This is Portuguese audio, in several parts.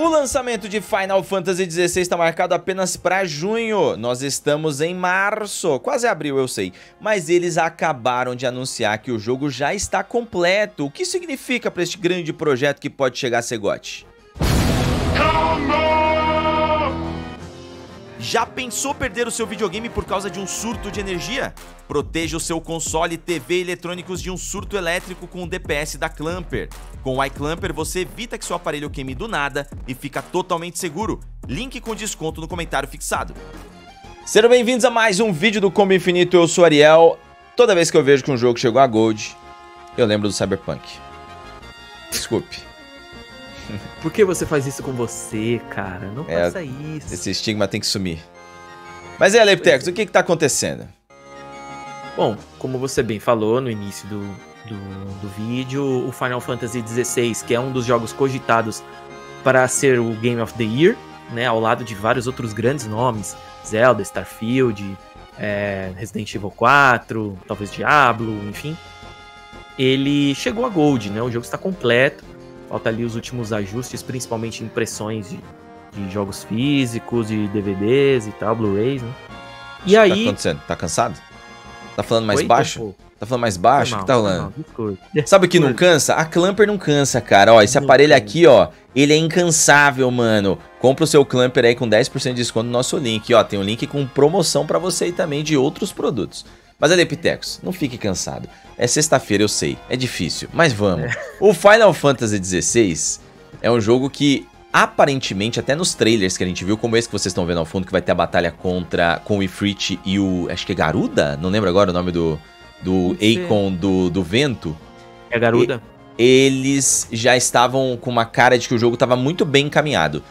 O lançamento de Final Fantasy XVI está marcado apenas para junho. Nós estamos em março, quase abril eu sei. Mas eles acabaram de anunciar que o jogo já está completo. O que significa para este grande projeto que pode chegar a ser GOT? Já pensou perder o seu videogame por causa de um surto de energia? Proteja o seu console, TV e eletrônicos de um surto elétrico com o DPS da Clamper. Com o iClamper você evita que seu aparelho queime do nada e fica totalmente seguro. Link com desconto no comentário fixado. Sejam bem-vindos a mais um vídeo do Combo Infinito, eu sou Ariel. Toda vez que eu vejo que um jogo chegou a Gold, eu lembro do Cyberpunk. Desculpe. Por que você faz isso com você, cara? Não é, faça isso. Esse estigma tem que sumir. Mas é, Leptex, o que que tá acontecendo? Bom, como você bem falou no início do, do, do vídeo, o Final Fantasy XVI, que é um dos jogos cogitados para ser o Game of the Year, né, ao lado de vários outros grandes nomes, Zelda, Starfield, é, Resident Evil 4, talvez Diablo, enfim. Ele chegou a Gold, né? O jogo está completo. Falta ali os últimos ajustes, principalmente impressões de, de jogos físicos, de DVDs e tal, Blu-rays, né? E aí. Tá acontecendo? Tá cansado? Tá falando mais Oi, baixo? Tá falando mais baixo? O que tá rolando? Sabe o que não cansa? A Clamper não cansa, cara. Ó, esse aparelho aqui, ó, ele é incansável, mano. Compra o seu Clamper aí com 10% de desconto no nosso link. Ó, tem um link com promoção para você aí também de outros produtos. Mas, Alepitecos, não fique cansado. É sexta-feira, eu sei. É difícil, mas vamos. É. O Final Fantasy XVI é um jogo que, aparentemente, até nos trailers que a gente viu, como esse que vocês estão vendo ao fundo, que vai ter a batalha contra com o Ifrit e o... Acho que é Garuda? Não lembro agora o nome do, do Akon do, do Vento. É Garuda. E, eles já estavam com uma cara de que o jogo estava muito bem encaminhado.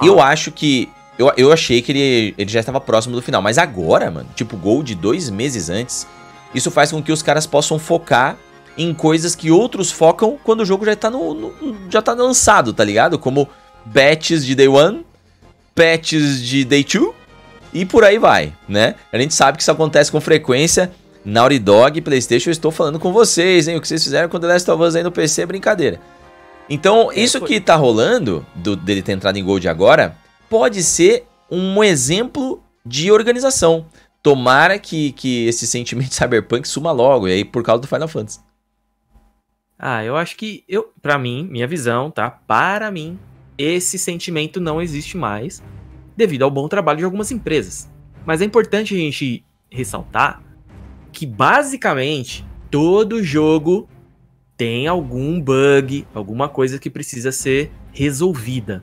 Ah. Eu acho que eu, eu achei que ele, ele já estava próximo do final. Mas agora, mano, tipo, gol de dois meses antes, isso faz com que os caras possam focar em coisas que outros focam quando o jogo já tá, no, no já tá lançado, tá ligado? Como patches de day one, patches de day two e por aí vai, né? A gente sabe que isso acontece com frequência. Naughty Dog, Playstation, eu estou falando com vocês, hein? O que vocês fizeram com The Last of Us aí no PC é brincadeira. Então, é, isso que tá rolando, do, dele ter entrado em Gold agora, pode ser um exemplo de organização. Tomara que, que esse sentimento de cyberpunk suma logo, e aí por causa do Final Fantasy. Ah, eu acho que eu, para mim, minha visão, tá? Para mim, esse sentimento não existe mais devido ao bom trabalho de algumas empresas. Mas é importante a gente ressaltar que basicamente todo jogo tem algum bug, alguma coisa que precisa ser resolvida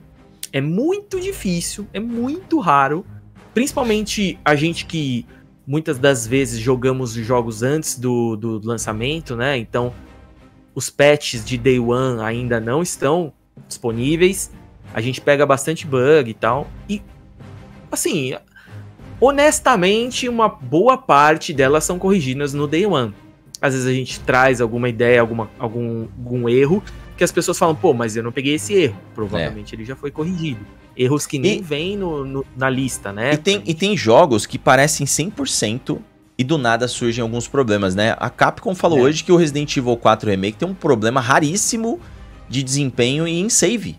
é muito difícil, é muito raro, principalmente a gente que muitas das vezes jogamos jogos antes do, do lançamento, né? Então os patches de Day One ainda não estão disponíveis. A gente pega bastante bug e tal. E assim, honestamente, uma boa parte delas são corrigidas no Day One. Às vezes a gente traz alguma ideia, alguma, algum, algum erro que as pessoas falam, pô, mas eu não peguei esse erro. Provavelmente é. ele já foi corrigido. Erros que nem e, vêm no, no, na lista, né? E tem, e tem jogos que parecem 100% e do nada surgem alguns problemas, né? A Capcom falou é. hoje que o Resident Evil 4 Remake tem um problema raríssimo de desempenho e em save.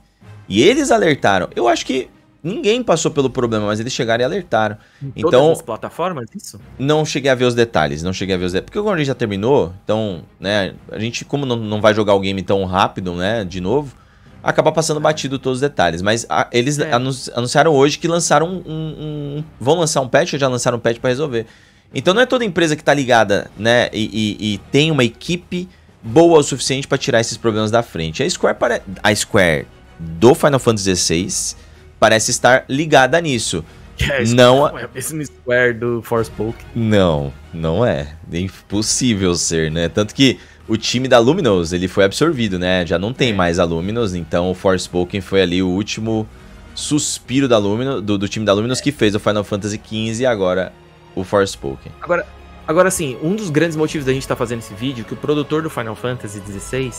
E eles alertaram. Eu acho que Ninguém passou pelo problema, mas eles chegaram e alertaram. Em então, todas as plataformas, isso? Não cheguei a ver os detalhes, não cheguei a ver os detalhes. Porque quando a já terminou, então, né, a gente, como não, não vai jogar o game tão rápido, né, de novo, acaba passando batido todos os detalhes. Mas a, eles é. anunciaram hoje que lançaram um, um, um, Vão lançar um patch ou já lançaram um patch para resolver. Então não é toda empresa que tá ligada, né, e, e, e tem uma equipe boa o suficiente para tirar esses problemas da frente. A Square, pare... a Square do Final Fantasy XVI parece estar ligada nisso. É, não é o mesmo Square do Forspoken. Não, não é. É impossível ser, né? Tanto que o time da Luminous, ele foi absorvido, né? Já não tem é. mais a Luminous, então o Forspoken foi ali o último suspiro da Luminous, do, do time da Luminous é. que fez o Final Fantasy XV e agora o Forspoken. Agora, agora sim, um dos grandes motivos da gente estar tá fazendo esse vídeo, que o produtor do Final Fantasy XVI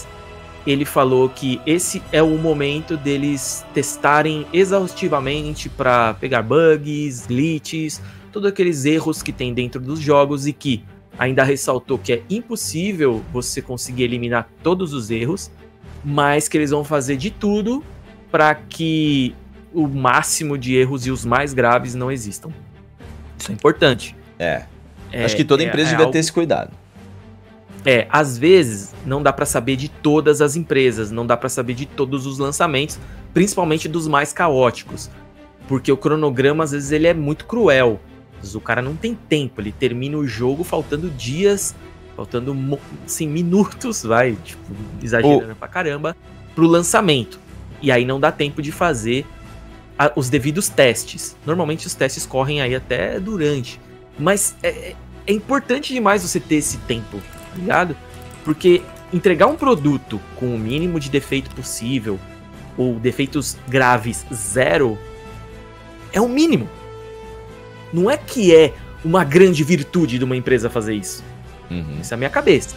ele falou que esse é o momento deles testarem exaustivamente para pegar bugs, glitches, todos aqueles erros que tem dentro dos jogos e que ainda ressaltou que é impossível você conseguir eliminar todos os erros, mas que eles vão fazer de tudo para que o máximo de erros e os mais graves não existam. Isso é importante. É. é Acho que toda é, empresa é, devia algo... ter esse cuidado. É, às vezes não dá para saber de todas as empresas, não dá para saber de todos os lançamentos, principalmente dos mais caóticos, porque o cronograma às vezes ele é muito cruel. O cara não tem tempo, ele termina o jogo faltando dias, faltando assim, minutos, vai, tipo, exagerando oh. pra caramba, pro lançamento. E aí não dá tempo de fazer a, os devidos testes. Normalmente os testes correm aí até durante. Mas é, é, é importante demais você ter esse tempo, ligado? Porque entregar um produto com o mínimo de defeito possível, ou defeitos graves zero, é o mínimo. Não é que é uma grande virtude de uma empresa fazer isso. Uhum. Isso é a minha cabeça.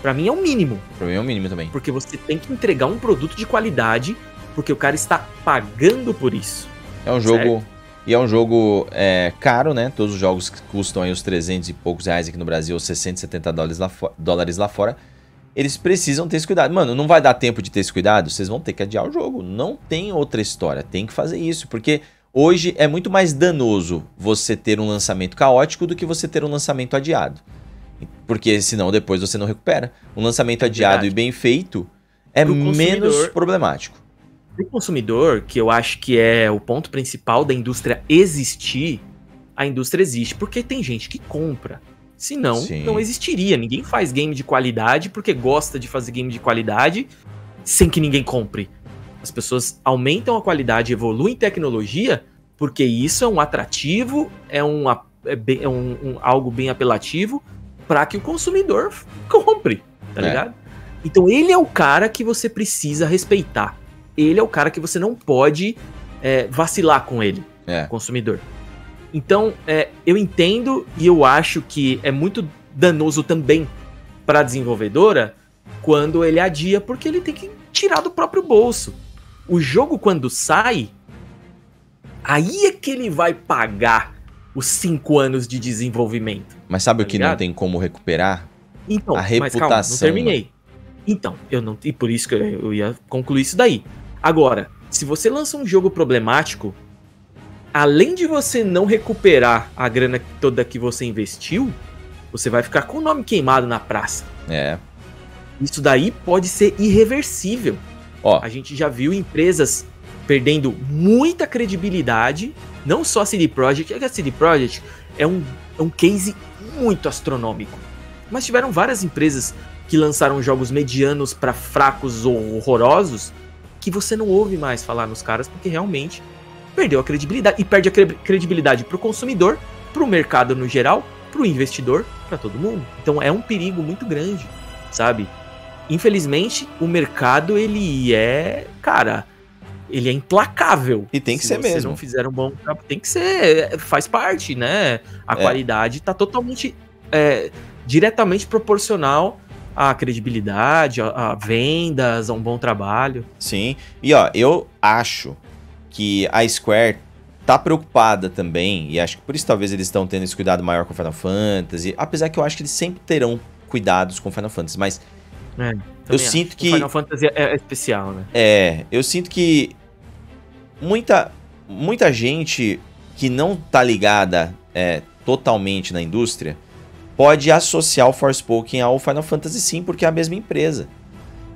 Para mim é o mínimo. Pra mim é o mínimo também. Porque você tem que entregar um produto de qualidade, porque o cara está pagando por isso. É um jogo. Certo? E é um jogo é, caro, né? Todos os jogos que custam aí os 300 e poucos reais aqui no Brasil, 60, 70 dólares lá, dólares lá fora. Eles precisam ter esse cuidado. Mano, não vai dar tempo de ter esse cuidado? Vocês vão ter que adiar o jogo. Não tem outra história. Tem que fazer isso. Porque Hoje é muito mais danoso você ter um lançamento caótico do que você ter um lançamento adiado. Porque senão depois você não recupera. Um lançamento adiado Verdade. e bem feito é menos problemático. Para o consumidor, que eu acho que é o ponto principal da indústria existir, a indústria existe porque tem gente que compra. Senão, Sim. não existiria. Ninguém faz game de qualidade porque gosta de fazer game de qualidade sem que ninguém compre. As pessoas aumentam a qualidade, evoluem tecnologia, porque isso é um atrativo, é, um, é, bem, é um, um algo bem apelativo para que o consumidor compre, tá é. ligado? Então ele é o cara que você precisa respeitar. Ele é o cara que você não pode é, vacilar com ele, é. consumidor. Então, é, eu entendo e eu acho que é muito danoso também para a desenvolvedora quando ele adia, porque ele tem que tirar do próprio bolso. O jogo, quando sai, aí é que ele vai pagar os cinco anos de desenvolvimento. Mas sabe tá o que ligado? não tem como recuperar? Então, a reputação. Calma, não terminei. Então, eu não. E por isso que eu ia concluir isso daí. Agora, se você lança um jogo problemático, além de você não recuperar a grana toda que você investiu, você vai ficar com o nome queimado na praça. É. Isso daí pode ser irreversível. Ó. A gente já viu empresas perdendo muita credibilidade, não só a CD Projekt, é que a CD Projekt é um, é um case muito astronômico. Mas tiveram várias empresas que lançaram jogos medianos para fracos ou horrorosos que você não ouve mais falar nos caras porque realmente perdeu a credibilidade e perde a credibilidade para o consumidor, para o mercado no geral, para o investidor, para todo mundo. Então é um perigo muito grande, sabe? infelizmente, o mercado, ele é, cara, ele é implacável. E tem que Se ser mesmo. Se não fizeram um bom trabalho, tem que ser, faz parte, né? A é. qualidade tá totalmente, é, diretamente proporcional à credibilidade, a, a, vendas, a um bom trabalho. Sim, e ó, eu acho que a Square tá preocupada também, e acho que por isso talvez eles estão tendo esse cuidado maior com Final Fantasy, apesar que eu acho que eles sempre terão cuidados com Final Fantasy, mas é, eu sinto que. O Final Fantasy é, é especial, né? É, eu sinto que muita, muita gente que não tá ligada é, totalmente na indústria pode associar o Forspoken ao Final Fantasy sim, porque é a mesma empresa.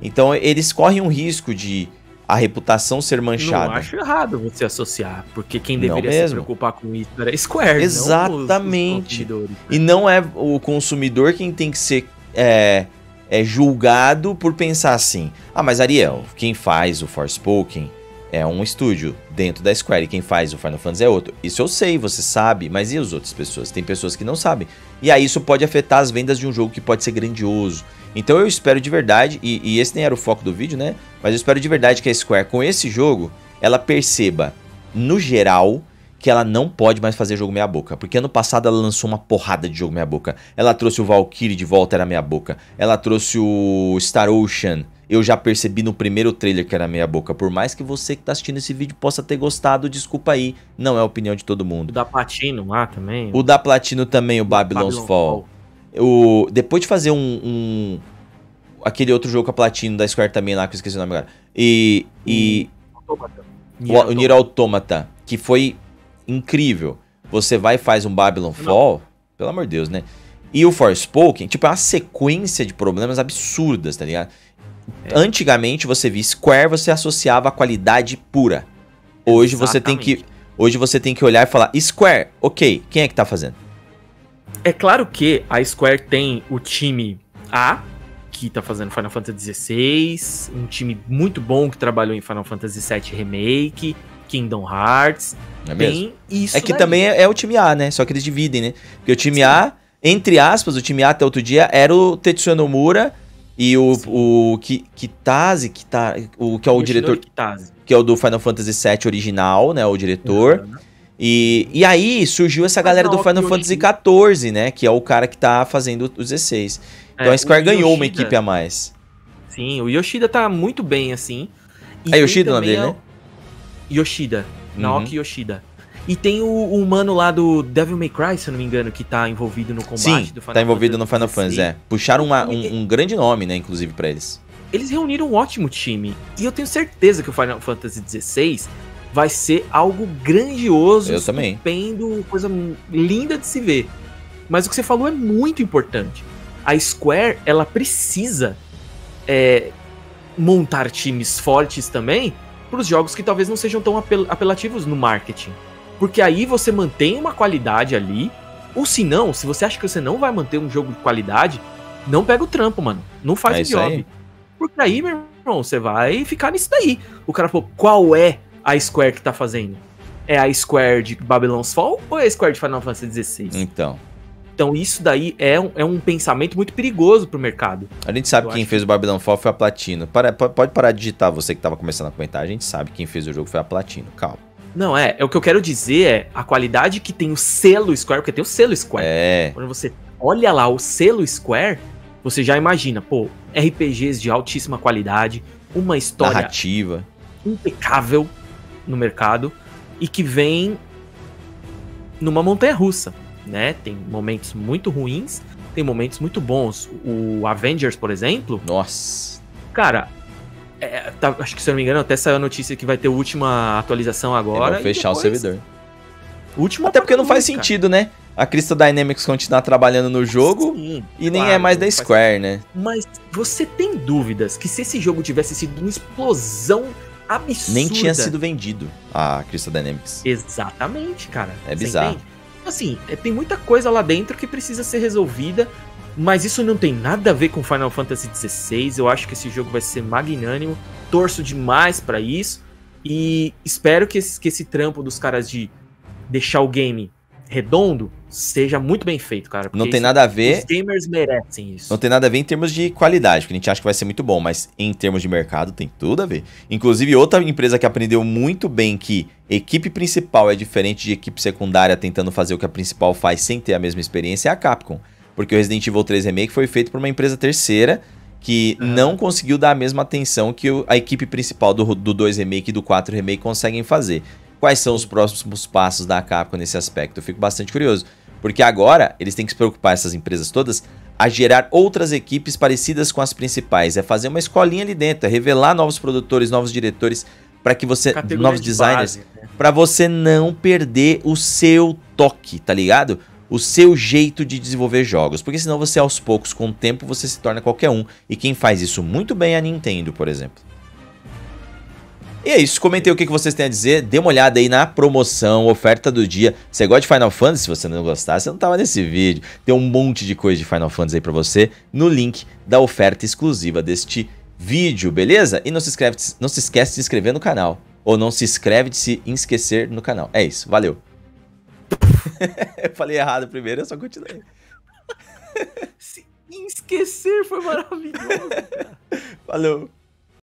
Então eles correm um risco de a reputação ser manchada. Não acho errado você associar, porque quem deveria se preocupar com isso era Square, Exatamente. Não os, os e não é o consumidor quem tem que ser é, é julgado por pensar assim: ah, mas Ariel, quem faz o Forspoken é um estúdio dentro da Square e quem faz o Final Fantasy é outro. Isso eu sei, você sabe, mas e as outras pessoas? Tem pessoas que não sabem. E aí isso pode afetar as vendas de um jogo que pode ser grandioso. Então eu espero de verdade, e, e esse nem era o foco do vídeo, né? Mas eu espero de verdade que a Square, com esse jogo, ela perceba, no geral, que ela não pode mais fazer jogo meia boca. Porque ano passado ela lançou uma porrada de jogo meia boca. Ela trouxe o Valkyrie de volta, era meia boca. Ela trouxe o Star Ocean. Eu já percebi no primeiro trailer que era meia boca. Por mais que você que tá assistindo esse vídeo possa ter gostado, desculpa aí. Não é a opinião de todo mundo. O da Platino lá também. O da Platino também, o Babylon's Babylon Fall. Fall. O, depois de fazer um, um, Aquele outro jogo com a Platino da Square também lá, que eu esqueci o nome agora. E. e Automata. O, o Nier Automata, que foi incrível. Você vai e faz um Babylon Fall, pelo amor de Deus, né? E o Forspoken, tipo, é uma sequência de problemas absurdas, tá ligado? É. Antigamente você via Square, você associava a qualidade pura. Hoje Exatamente. você tem que hoje você tem que olhar e falar Square, OK, quem é que tá fazendo? É claro que a Square tem o time A, que tá fazendo Final Fantasy XVI, um time muito bom que trabalhou em Final Fantasy VII Remake, Kingdom Hearts. É mesmo? isso. É que daí. também é, é, o time A, né? Só que eles dividem, né? Porque o time Sim. A, entre aspas, o time A até outro dia era o Tetsuya Nomura e o, o Kitase, Kita, o que é o diretor. Kitase. Que é o do Final Fantasy VII original, né? O diretor. Uhum. E, e aí surgiu essa galera do Final Fantasy XIV, né? Que é o cara que tá fazendo os 16. Então é, a Square ganhou Yoshida, uma equipe a mais. Sim, o Yoshida tá muito bem, assim. E é Yoshida o nome dele, né? Yoshida. Uhum. Naoki Yoshida. E tem o, o mano lá do Devil May Cry, se eu não me engano, que tá envolvido no combate Sim, do Final tá envolvido Fantasy no Final Fantasy, é. Puxaram uma, um, um, grande nome, né, inclusive, para eles. Eles reuniram um ótimo time. E eu tenho certeza que o Final Fantasy XVI vai ser algo grandioso, eu também. estupendo, coisa linda de se ver. Mas o que você falou é muito importante. A Square, ela precisa é, montar times fortes também para os jogos que talvez não sejam tão apel apelativos no marketing. Porque aí você mantém uma qualidade ali. Ou se não, se você acha que você não vai manter um jogo de qualidade, não pega o trampo, mano. Não faz é o job. Aí. Porque aí, meu irmão, você vai ficar nisso daí. O cara falou, qual é a Square que tá fazendo? É a Square de Babylon's Fall ou é a Square de Final Fantasy XVI? Então. Então isso daí é um, é um pensamento muito perigoso pro mercado. A gente sabe Eu quem fez que... o Babylon Fall foi a Platino. Para, pode parar de digitar, você que tava começando a comentar. A gente sabe quem fez o jogo foi a Platino. Calma. Não, é, é o que eu quero dizer é a qualidade que tem o selo Square, porque tem o selo Square. É. Quando você olha lá o selo Square, você já imagina, pô, RPGs de altíssima qualidade, uma história narrativa impecável no mercado e que vem numa montanha russa, né? Tem momentos muito ruins, tem momentos muito bons. O Avengers, por exemplo, nossa. Cara, é, tá, acho que se eu não me engano, até saiu a notícia que vai ter a última atualização agora. Vai fechar depois... o servidor. Última até porque não faz cara. sentido, né? A Crystal Dynamics continuar trabalhando no jogo Sim, e nem claro, é mais da Square, né? Mas você tem dúvidas que se esse jogo tivesse sido uma explosão absurda. Nem tinha sido vendido a Crystal Dynamics. Exatamente, cara. É bizarro. Assim, é, tem muita coisa lá dentro que precisa ser resolvida. Mas isso não tem nada a ver com Final Fantasy XVI. Eu acho que esse jogo vai ser magnânimo. Torço demais para isso. E espero que esse, que esse trampo dos caras de deixar o game redondo seja muito bem feito, cara. Não tem nada a ver. Os gamers merecem isso. Não tem nada a ver em termos de qualidade, porque a gente acha que vai ser muito bom, mas em termos de mercado tem tudo a ver. Inclusive, outra empresa que aprendeu muito bem que equipe principal é diferente de equipe secundária tentando fazer o que a principal faz sem ter a mesma experiência é a Capcom. Porque o Resident Evil 3 Remake foi feito por uma empresa terceira que uhum. não conseguiu dar a mesma atenção que a equipe principal do, do 2 Remake e do 4 Remake conseguem fazer. Quais são os próximos passos da Capcom nesse aspecto? Eu fico bastante curioso. Porque agora eles têm que se preocupar, essas empresas todas, a gerar outras equipes parecidas com as principais. É fazer uma escolinha ali dentro, é revelar novos produtores, novos diretores, para que você. Categoria novos de designers. Né? para você não perder o seu toque, tá ligado? O seu jeito de desenvolver jogos, porque senão você aos poucos, com o tempo, você se torna qualquer um. E quem faz isso muito bem é a Nintendo, por exemplo. E é isso, comentei o que vocês têm a dizer, dê uma olhada aí na promoção, oferta do dia. Você gosta de Final Fantasy? Se você não gostar, você não tava nesse vídeo. Tem um monte de coisa de Final Fantasy aí pra você no link da oferta exclusiva deste vídeo, beleza? E não se, inscreve, não se esquece de se inscrever no canal. Ou não se inscreve de se esquecer no canal. É isso, valeu! eu falei errado primeiro, eu só continuei. Se esquecer foi maravilhoso. Falou.